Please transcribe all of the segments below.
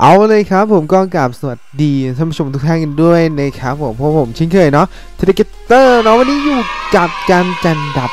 เอาเลยครับผมก็กราบสวัสดีท่านผู้ชมทุกท่านกันด้วยนะครับผมเพราะผมชิ้นเคยเนาะเทเลเกเตอร์เนาะวันนี้อยู่กับการจัดอันดับ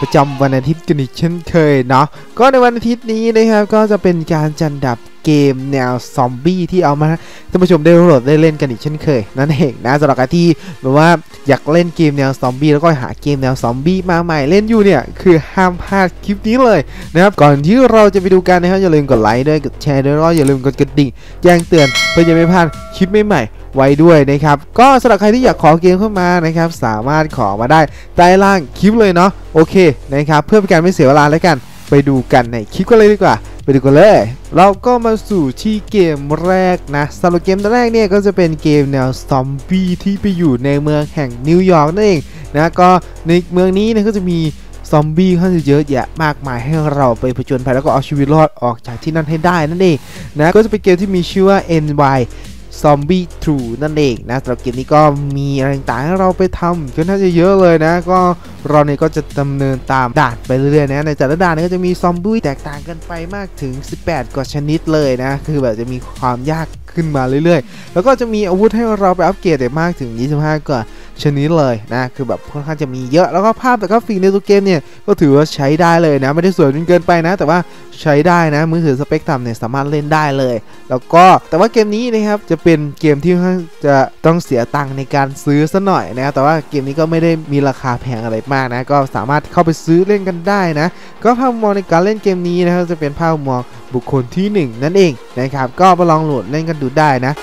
ประจำวันอาทิตย์กันอีกเช่นเคยเนาะก็ในวันอาทิตย์นี้นะครับก็จะเป็นการจัดอันดับ เกมแนวซอมบี้ที่เอามาท่านผู้ชมได้โหลดได้เล่นกันอีกเช่นเคย นั่นเองนะสำหรับใครที่แบบว่าอยากเล่นเกมแนวซอมบี้แล้วก็หาเกมแนวซอมบี้มาใหม่เล่นอยู่เนี่ย คือห้ามพลาดคลิปนี้เลยนะครับก่อนที่เราจะไปดูกันนะครับอย่าลืมกดไลค์ด้วยกดแชร์ด้วยแล้วอย่าลืมกดกระดิ่งแจ้งเตือนเพื่อจะไม่พลาดคลิปใหม่ๆไว้ด้วยนะครับก็สำหรับใครที่อยากขอเกมเข้ามานะครับสามารถขอมาได้ใต้ล่างคลิปเลยเนาะโอเคนะครับเพื่อเป็นการไม่เสียเวลาแล้วกัน ไปดูกันในคลิปกันเลยดีกว่า ไปดูกันเลย เราก็มาสู่ที่เกมแรกนะสำหรับเกมแรกเนี่ยก็จะเป็นเกมแนวซอมบี้ที่ไปอยู่ในเมืองแห่งนิวยอร์กนั่นเองนะก็ในเมืองนี้เนี่ยก็จะมีซอมบี้ค่อนข้างเยอะแยะมากมายให้เราไปผจญภัยแล้วก็เอาชีวิตรอดออกจากที่นั่นให้ได้นั่นเองนะก็จะเป็นเกมที่มีชื่อว่า NY ซอมบี้ทรูนั่นเองนะสำหรับเกมนี้ก็มีอะไรต่างๆให้เราไปทำก็น่าจะเยอะเลยนะ ก็เราเนี่ยก็จะดำเนินตามด่านไปเรื่อยๆนะในแต่ละด่านเนี่ยก็จะมีซอมบี้แตกต่างกันไปมากถึง 18 กว่าชนิดเลยนะ คือแบบจะมีความยากขึ้นมาเรื่อยๆ แล้วก็จะมีอาวุธให้เราไปอัปเกรดได้มากถึง 25 กว่า ชนิดเลยนะ คือแบบค่อนข้างจะมีเยอะแล้วก็ภาพแต่ก็ฟิกในตัวเกมเนี่ย ก็ถือว่าใช้ได้เลยนะ ไม่ได้สวยจนเกินไปนะ แต่ว่าใช้ได้นะ มือถือสเปกต่ำเนี่ยสามารถเล่นได้เลย แล้วก็แต่ว่าเกมนี้นะครับจะเป็นเกมที่ค่อนจะต้องเสียตังค์ในการซื้อซะหน่อยนะแต่ว่าเกมนี้ก็ไม่ได้มีราคาแพงอะไรมากนะก็สามารถเข้าไปซื้อเล่นกันได้นะก็ภาพมองในการเล่นเกมนี้นะครับจะเป็นภาพมุมมองบุคคลที่ 1 นั่นเองนะครับก็ไปลองโหลดเล่นกันดูได้นะ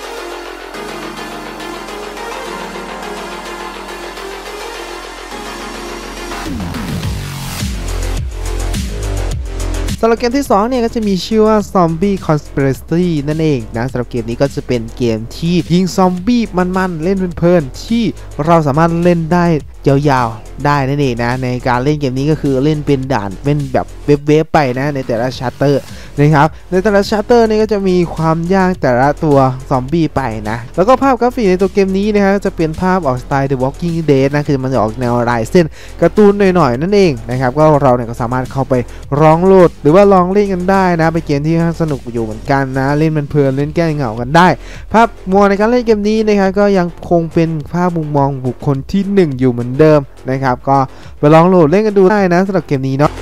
สำหรับเกมที่2เนี่ยก็จะมีชื่อว่า Zombie Conspiracy นั่นเองนะสำหรับเกมนี้ก็จะเป็นเกมที่ยิงซอมบี้มันๆ เล่นเพลินๆที่เราสามารถเล่นได้ยาวๆได้นั่นเองนะในการเล่นเกมนี้ก็คือเล่นเป็นด่านเป็นแบบ wave ๆไปนะในแต่ละ chapter นะครับในแต่ละ chapter นี่ก็จะมีความยากแต่ละตัวซอมบี้ไปนะแล้วก็ภาพกราฟิกในตัวเกมนี้นะครับจะเป็นภาพออกสไตล์ The Walking Dead นะคือมันจะออกแนวลายเส้นการ์ตูนหน่อยๆนั่นเองนะครับก็เราเนี่ยก็สามารถเข้าไปร้องโหลด หรือว่าลองเล่นกันได้นะเป็นเกมที่สนุกอยู่เหมือนกันนะเล่นมันเพลินเล่นแก้เหงากันได้ ภาพมองในการเล่นเกมนี้นะครับก็ยังคงเป็นภาพมุมมองบุคคลที่ 1 อยู่เหมือนเดิมนะครับก็ไปลองโหลดเล่นกันดูได้นะสำหรับเกมนี้เนาะ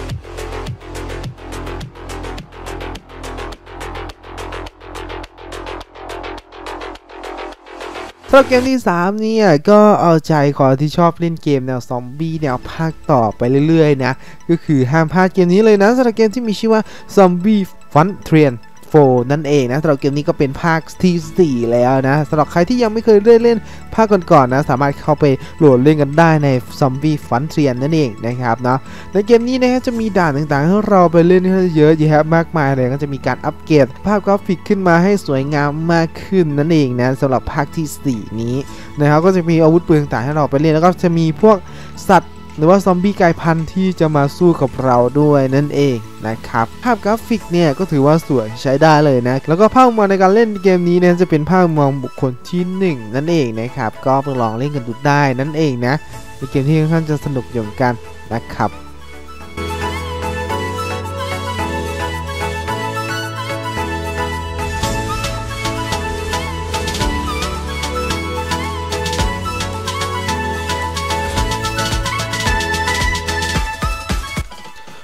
สำหรับเกมที่ 3 เนี่ย ก็เอาใจคนที่ชอบเล่นเกมแนวซอมบี้แนวภาคต่อไปเรื่อยๆนะ ก็คือห้ามพลาดเกมนี้เลยนะสำหรับเกมที่มีชื่อว่า Zombie Frontier 4 นั่นเองนะสำหรับเกมนี้ก็เป็นภาคที่ 4 แล้วนะสำหรับใครที่ยังไม่เคยได้เล่นภาคก่อนๆนะสามารถเข้าไปโหลดเล่นกันได้ใน Zombie Frontier นั่นเองนะครับเนาะในเกมนี้นะฮะจะมีด่านต่างๆให้เราไปเล่นเยอะแยะมากมายเลยก็จะมีการอัปเกรดภาพกราฟิกขึ้นมาให้สวยงามมากขึ้นนั่นเองนะสำหรับภาคที่ 4 นี้นะครับก็จะมีอาวุธปืนต่างๆให้เราไปเล่นแล้วก็จะมีพวกสัตว์ หรือว่าซอมบี้กายพันธุ์ที่จะมาสู้กับเราด้วยนั่นเองนะครับ ภาพกราฟิกเนี่ยก็ถือว่าสวยใช้ได้เลยนะ แล้วก็ภาพมองในการเล่นเกมนี้เนี่ยจะเป็นภาพมองบุคคลที่ 1 นั่นเองนะครับ ก็ไปลองเล่นกันดูได้นั่นเองนะเป็นเกมที่ค่อนข้างจะสนุกอยู่เหมือนกันนะครับ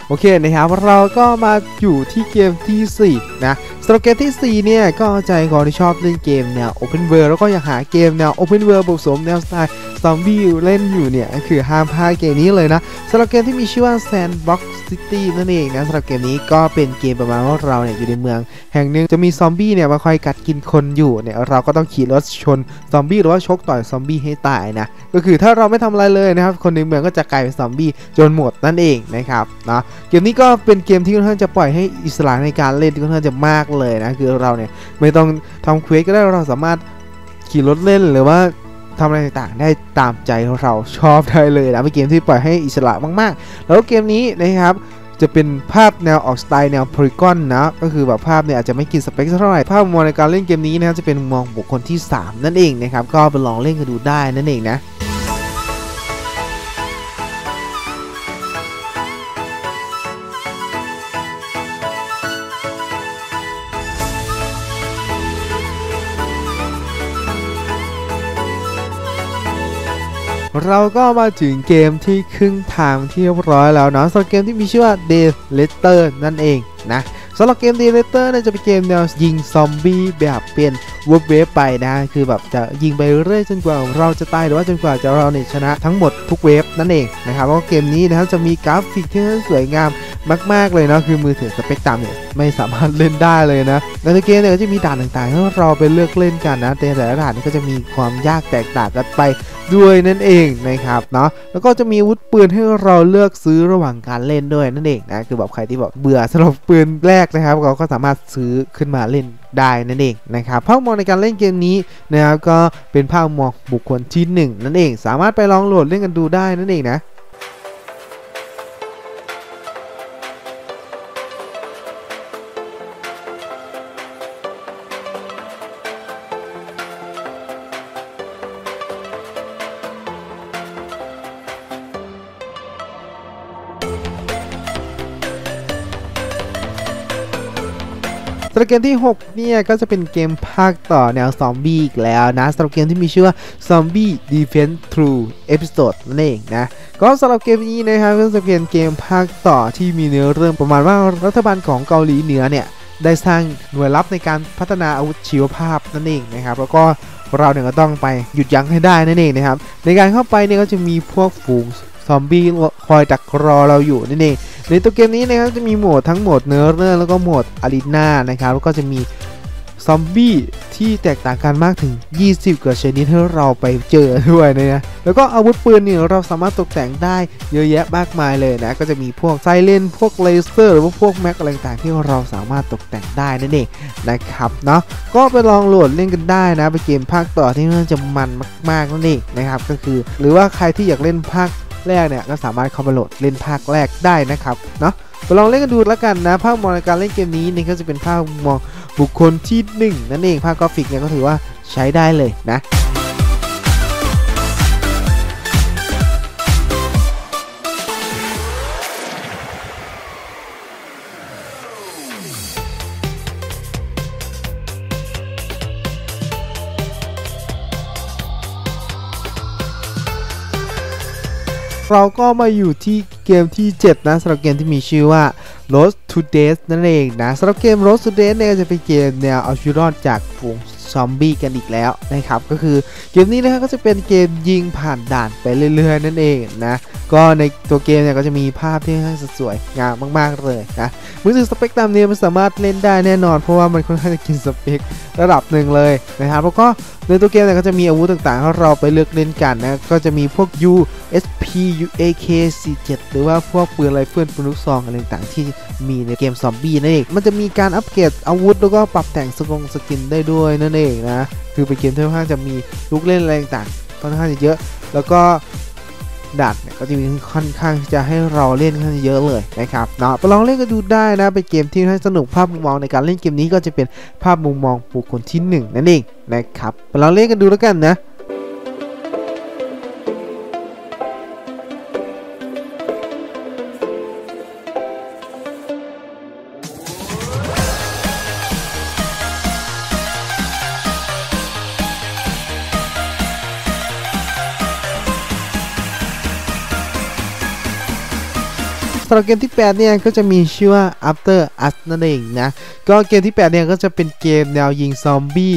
โอเคนะครับเราก็มาอยู่ที่เกมที่ 4 นะสโตรเกมที่ 4 เนี่ย ก็ใจคนที่ชอบเล่นเกมแนว Open World แล้วก็อยากหาเกมแนว Open World ผสมแนวสไตล์ ซอมบี้เล่นอยู่เนี่ยคือห้ามพลาดเกมนี้เลยนะสำหรับเกมที่มีชื่อว่า Sandbox City นั่นเองนะสำหรับเกมนี้ก็เป็นเกมประมาณว่าเราเนี่ยอยู่ในเมือง แห่งหนึ่งจะมีซอมบี้เนี่ยมาคอยกัดกินคนอยู่เนี่ยเราก็ต้องขี่รถชนซอมบี้หรือว่าชกต่อยซอมบี้ให้ตายนะก็คือถ้าเราไม่ทำอะไรเลยนะครับคนในเมืองก็จะกลายเป็นซอมบี้จนหมดนั่นเองนะครับนะเกมนี้ก็เป็นเกมที่ค่อนข้างจะปล่อยให้อิสระในการเล่นที่ค่อนข้างจะมากเลยนะคือเราเนี่ยไม่ต้องทำเควสก็ได้เราสามารถขี่รถเล่นหรือว่า ทำอะไรต่างๆ ได้ตามใจเราชอบได้เลยนะเป็นเกมที่ปล่อยให้อิสระมากๆ แล้วเกมนี้นะครับจะเป็นภาพแนวออกสไตล์แนวโพลีกอนนะก็คือแบบภาพเนี่ยอาจจะไม่กินสเปคเท่าไหร่ภาพมุมมองในการเล่นเกมนี้นะครับจะเป็นมุมมองบุคคลที่ 3 นั่นเองนะครับก็ไปลองเล่นกันดูได้นั่นเองนะ เราก็มาถึงเกมที่ครึ่งทางที่เรียบร้อยแล้วเนาะสำหรับเกมที่มีชื่อว่า Day Letter นั่นเองนะสำหรับเกม Day Letter เนี่ยจะเป็นเกมแนวยิงซอมบี้แบบเป็น wave wave ไปนะ คือแบบจะยิงไปเรื่อยจนกว่าเราจะตายหรือว่าจนกว่าจะเราเนี่ยชนะทั้งหมดทุก wave นั่นเองนะครับเพราะเกมนี้นะครับจะมีกราฟิกที่สวยงามมาก ๆ เลยเนาะคือมือถือสเปคต่ำเนี่ยไม่สามารถเล่นได้เลยนะในเกมเนี่ยก็จะมีด่านต่างๆให้เราไปเลือกเล่นกันนะแต่แต่ละด่านก็จะมีความยากแตกต่างกันไป ด้วยนั่นเองนะครับเนาะแล้วก็จะมีอาวุธปืนให้เราเลือกซื้อระหว่างการเล่นด้วยนั่นเองนะคือแบบใครที่แบบเบื่อสำหรับปืนแรกนะครับเราก็สามารถซื้อขึ้นมาเล่นได้นั่นเองนะครับภาพมองในการเล่นเกมนี้นะครับก็เป็นภาพมองบุคคลที่ 1 นั่นเอง สามารถไปลองโหลดเล่นกันดูได้นั่นเองนะำหรับเกมที่ 6 เนี่ย ก็จะเป็นเกมภาคต่อแนวซอมบี้อีกแล้วนะสำหรับเกมที่มีชื่อว่า Zombie Defense True Episode นั่นเองนะ ก็สำหรับเกมนี้นะครับก็จะเป็นเกมภาคต่อที่มีเนื้อเรื่องประมาณว่ารัฐบาลของเกาหลีเหนือเนี่ยได้สร้างหน่วยลับในการพัฒนาอาวุธชีวภาพนั่นเองนะครับ แล้วก็เราเนี่ยก็ต้องไปหยุดยั้งให้ได้นั่นเองนะครับ ในการเข้าไปเนี่ยก็จะมีพวกฝูง ซอมบี้คอยดักรอเราอยู่นั่นเองในตัวเกมนี้นะครับจะมีโหมดทั้งโหมดเนื้อเรื่องแล้วก็โหมดอารีนานะครับแล้วก็จะมีซอมบี้ที่แตกต่างกันมากถึง 20 กว่าชนิดให้เราไปเจอด้วยนะ แล้วก็อาวุธปืนเนี่ยเราสามารถตกแต่งได้เยอะแยะมากมายเลยนะ ก็จะมีพวกไซเลนพวกเลเซอร์หรือว่าพวกแม็กอะไรต่างๆที่เราสามารถตกแต่งได้นั่นเองนะครับเนาะ ก็ไปลองโหลดเล่นกันได้นะ ไปเกมภาคต่อที่น่าจะมันมากๆนั่นเองนะครับ ก็คือ หรือว่าใครที่อยากเล่นภาค แรกเนี่ยก็สามารถเข้ามาโหลดเล่นภาคแรกได้นะครับเนาะไปลองเล่นกันดูแล้วกันนะภาพมองในการเล่นเกมนี้นี่ก็จะเป็นภาพมองบุคคลที่ 1 นั่นเองภาพกราฟิกเนี่ยก็ถือว่าใช้ได้เลยนะ เราก็มาอยู่ที่เกมที่ 7 นะสำหรับเกมที่มีชื่อว่า Road to Death นั่นเองนะสำหรับเกม Road to Death เนี่ยจะเป็นเกมแนวเอาชีวิตรอดจากฝูง ซอมบี้กันอีกแล้วนะครับก็คือเกมนี้นะครับก็จะเป็นเกมยิงผ่านด่านไปเรื่อยๆ นั่นเองนะก็ในตัวเกมเนี่ยก็จะมีภาพที่ค่อนข้างสวยงามมากๆเลยนะมือถือสเปคตามนี้มันสามารถเล่นได้แน่นอน เพราะว่ามันค่อนข้างจะกินสเปคระดับหนึ่งเลยนะครับแล้วก็ในตัวเกมเนี่ยก็จะมีอาวุธต่างๆให้เราไปเลือกเล่นกันนะก็จะมีพวก U SP UAK 47หรือว่าพวกปืนไรเฟิลปืนลูกซองอะไรต่างๆที่มีในเกมซอมบี้นั่นเองมันจะมีการอัปเกรดอาวุธแล้วก็ปรับแต่งสกง skin ได้ด้วยนั่นเองนะ คือเป็นเกมที่ค่อนข้างจะมีลูกเล่นอะไรต่างๆค่อนข้างจะเยอะ แล้วก็ด่านเนี่ยก็จะมีค่อนข้างจะให้เราเล่นค่อนข้างเยอะเลยนะครับเนาะไปลองเล่นกันดูได้นะเป็นเกมที่ให้สนุกภาพมุมมองในการเล่นเกมนี้ก็จะเป็นภาพมุมมองบุคคลที่ 1 นั่นเองนะครับไปลองเล่นกันดูแล้วกันนะ สำหรับเกมที่ 8 เนี่ยก็จะมีชื่อว่า After Us นั่นเองนะ ก็เกมที่ 8 เนี่ยก็จะเป็นเกมแนวยิงซอมบี้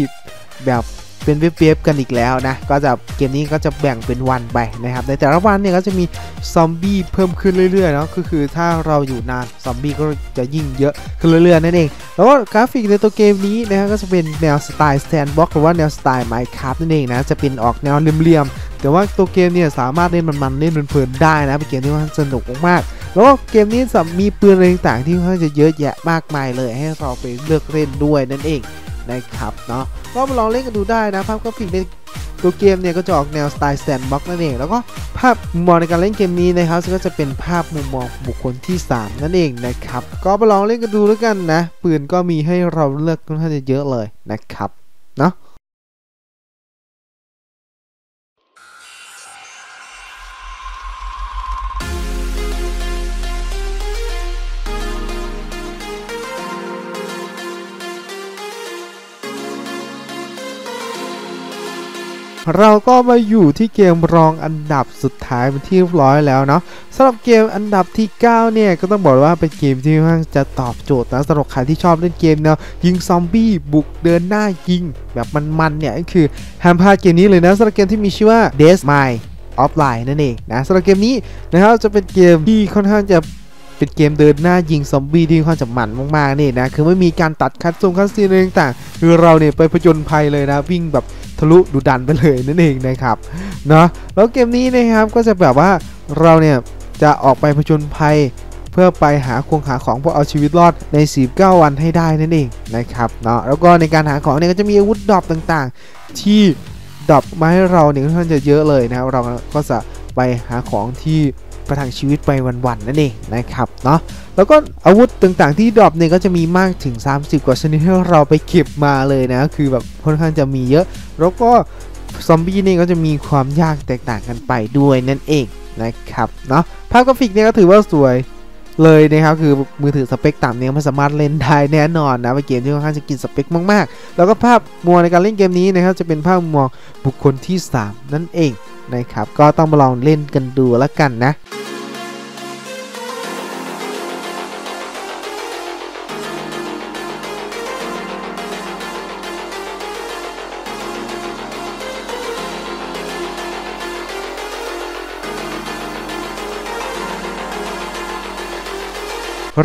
แบบเป็นเว็บๆกันอีกแล้วนะ ก็จะเกมนี้ก็จะแบ่งเป็นวันไปนะครับ ในแต่ละวันเนี่ยก็จะมีซอมบี้เพิ่มขึ้นเรื่อยๆเนาะก็คือถ้าเราอยู่นานซอมบี้ก็จะยิ่งเยอะขึ้นเรื่อยๆนั่นเอง แล้วก็กราฟิกในตัวเกมนี้นะครับก็จะเป็นแนวสไตล์ Sandbox หรือว่าแนวสไตล์ Minecraft นั่นเองนะ จะเป็นออกแนวเหลี่ยมๆ แต่ว่าตัวเกมเนี่ยสามารถเล่นมันๆเล่นเพลินๆได้นะ เป็นเกมที่ว่าสนุกมากๆ แล้วก็เกมนี้มีปืนอะไรต่างๆที่ค่อนข้างจะเยอะแยะมากมายเลยให้เราไปเลือกเล่นด้วยนั่นเองนะครับเนาะก็มาลองเล่นกันดูได้นะภาพกราฟิกในตัวเกมเนี่ยก็จะออกแนวสไตล์ sandbox นั่นเอง แล้วก็ภาพมุมมองในการเล่นเกมนี้นะครับก็จะเป็นภาพมุมมองบุคคลที่ 3 นั่นเองนะครับ ก็มาลองเล่นกันดูแล้วกันนะ ปืนก็มีให้เราเลือกค่อนข้างจะเยอะเลยนะครับ เนาะ เราก็มาอยู่ที่เกมรองอันดับสุดท้ายเป็นที่เรียบร้อยแล้วเนาะสำหรับเกมอันดับที่ 9 เนี่ยก็ต้องบอกว่าเป็นเกมที่ค่อนข้างจะตอบโจทย์นะสำหรับใครที่ชอบเล่นเกมแนวยิงซอมบี้บุกเดินหน้ายิง แบบมันๆเนี่ยก็คือห้ามพลาดเกมนี้เลยนะสำหรับเกมที่มีชื่อว่า Death My Offline นั่นเองนะสำหรับเกมนี้นะครับจะเป็นเกมที่ค่อนข้างจะ เป็นเกมเดินหน้ายิงซอมบี้ที่ค่อนข้างจะมันมากๆนี่นะคือไม่มีการตัดคัดทรงคัดซีนอะไรต่างๆคือเราเนี่ยไปผจญภัยเลยนะวิ่งแบบทะลุดุดันไปเลยนั่นเองนะครับเนาะแล้วเกมนี้นะครับก็จะแบบว่าเราเนี่ยจะออกไปผจญภัยเพื่อไปหาของหาของเพื่อเอาชีวิตรอดใน 49 วันให้ได้นั่นเองนะครับเนาะแล้วก็ในการหาของเนี่ยก็จะมีอาวุธ drop ต่างๆ ที่ drop มาให้เราเนี่ยค่อนข้างจะเยอะเลยนะครับเราก็จะไปหาของที่ ประทังชีวิตไปวันๆนั่นเองนะครับเนาะแล้วก็อาวุธต่างๆที่ drop เนี่ยก็จะมีมากถึง 30 กว่าชนิดให้เราไปเก็บมาเลยนะคือแบบค่อนข้างจะมีเยอะ แล้วก็ซอมบี้เนี่ยก็จะมีความยากแตกต่างกันไปด้วยนั่นเองนะครับเนาะภาพกราฟิกเนี่ยก็ถือว่าสวยเลยนะครับคือมือถือสเปคต่ำเนี่ยไม่สามารถเล่นได้แน่นอนนะเป็นเกมที่ค่อนข้างจะกินสเปคมากๆ แล้วก็ภาพมุมมองในการเล่นเกมนี้นะครับจะเป็นภาพมุมมองบุคคลที่ 3 นั่นเอง นะครับ ก็ต้องมาลองเล่นกันดูแล้วกันนะ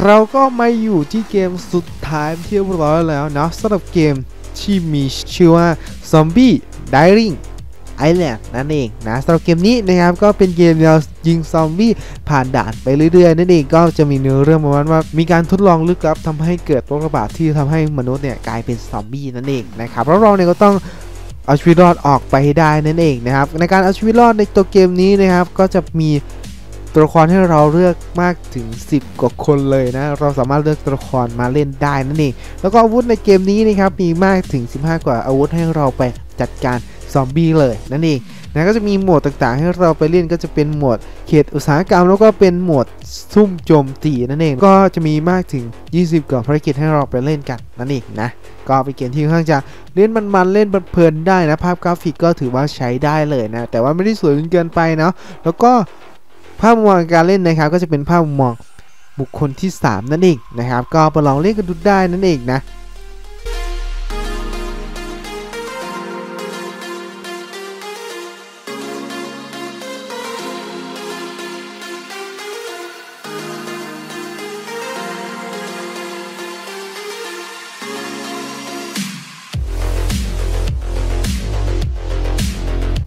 เราก็มาอยู่ที่เกมสุดท้ายที่เรียบร้อยแล้วนะสำหรับเกมที่มีชื่อว่า Zombie Dying Island นั่นเองนะสำหรับเกมนี้นะครับก็เป็นเกมแนวยิงซอมบี้ผ่านด่านไปเรื่อยๆนั่นเองก็จะมีเนื้อเรื่องประมาณว่ามีการทดลองลึกลับทำให้เกิดโรคระบาดที่ทำให้มนุษย์เนี่ยกลายเป็นซอมบี้นั่นเองนะครับแล้วเราเนี่ยก็ต้องเอาชีวิตรอดออกไปให้ได้นั่นเองนะครับในการเอาชีวิตรอดในตัวเกมนี้นะครับก็จะมีตัวละครให้เราเลือกมากถึง 10 กว่าคนเลยนะ เราสามารถเลือกตัวละครมาเล่นได้นั่นเอง แล้วก็อาวุธในเกมนี้นะครับมีมากถึง 15 กว่าอาวุธให้เราไปจัดการ ซอมบี้เลยนั่นเองนะก็จะมีโหมดต่างๆ ให้เราไปเล่นก็จะเป็นโหมดเขตอุตสาหกรรม แล้วก็เป็นโหมดซุ่มโจมตีนั่นเอง ก็จะมีมากถึง 20 กว่าภารกิจให้เราไปเล่นกันนั่นเองนะก็เป็นเกมที่ค่อนข้างจะเล่นมันๆเล่นเพลินได้นะภาพกราฟิกก็ถือว่าใช้ได้เลยนะแต่ว่าไม่ได้สวยจนเกินไปเนาะแล้วก็ภาพมุมมองการเล่นนะครับก็จะเป็นภาพมุมมองบุคคลที่ 3 นั่นเองนะครับ ก็ไปลองเล่นกันดูได้นั่นเองนะ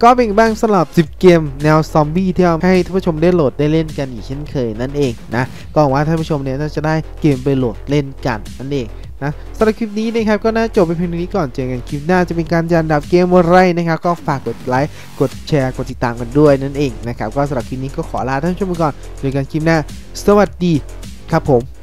ก็เป็นบ้างสำหรับ 10 เกม แนวซอมบี้ที่เอาให้ท่านผู้ชมได้โหลดได้เล่นกันอีกเช่นเคยนั่นเองนะก็หวังว่าท่านผู้ชมเนี่ยน่าจะได้เกมไปโหลดเล่นกันนั่นเองนะสำหรับคลิปนี้นะครับก็น่าจบไปเพียงเท่านี้ก่อนเจอกันคลิปหน้าจะเป็นการยันดับเกมอะไรนะครับก็ฝากกดไลค์กดแชร์กดติดตามกันด้วยนั่นเองนะครับก็สำหรับคลิปนี้ก็ขอลาท่านผู้ชมไปก่อนเจอกันคลิปหน้า สวัสดีครับผม